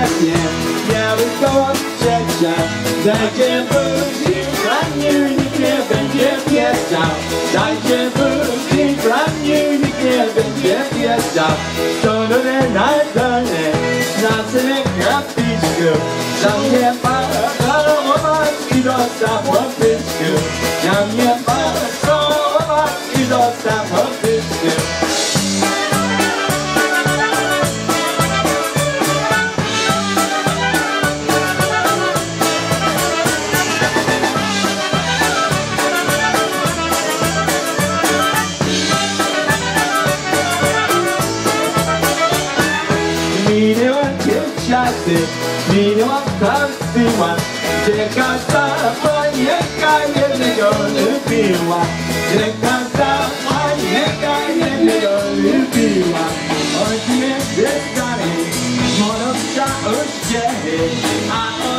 nie Biały kołak trzecia Dajcie buzi, braniu nikt nie będzie wjeżdżał Dajcie buzi, braniu nikt nie będzie wjeżdżał To nure na dole, na synek na piczku Za mnie parować i dostał po pyczku Za mnie parować i dostał po Видела девчаты, видела танцева, Девка с тобой я, любила, Девка с тобой я, любила, Ой, тебе без горы, Молодца уж а